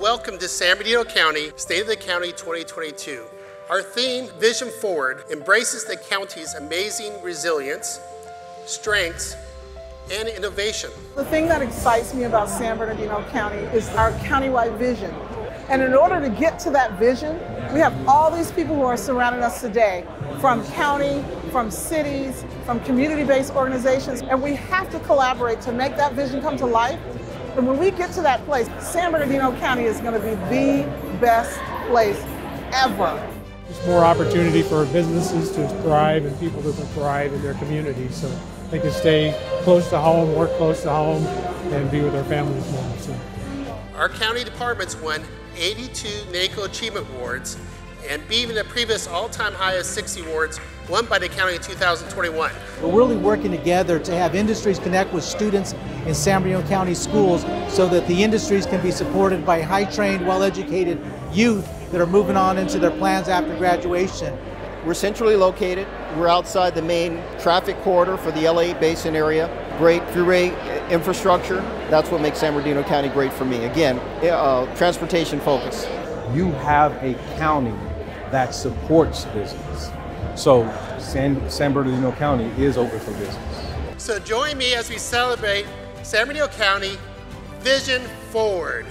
welcome to San Bernardino County State of the County 2022. Our theme, Vision Forward, embraces the county's amazing resilience, strengths, and innovation. The thing that excites me about San Bernardino County is our countywide vision. And in order to get to that vision, we have all these people who are surrounding us today from county, from cities, from community based organizations, and we have to collaborate to make that vision come to life. And when we get to that place, San Bernardino County is going to be the best place ever. There's more opportunity for businesses to thrive and people to thrive in their communities so they can stay close to home, work close to home, and be with their families more. So. Our county departments won 82 NACO Achievement Awards and beating the previous all-time high of 60 awards won by the county in 2021. We're really working together to have industries connect with students in San Bernardino County schools so that the industries can be supported by high-trained, well-educated youth that are moving on into their plans after graduation. We're centrally located. We're outside the main traffic corridor for the LA Basin area. Great freeway infrastructure. That's what makes San Bernardino County great for me. Again, uh, transportation focus. You have a county that supports business. So San, San Bernardino County is open for business. So join me as we celebrate San Bernardino County Vision Forward.